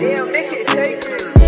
Damn, this shit sacred.